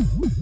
Uhum.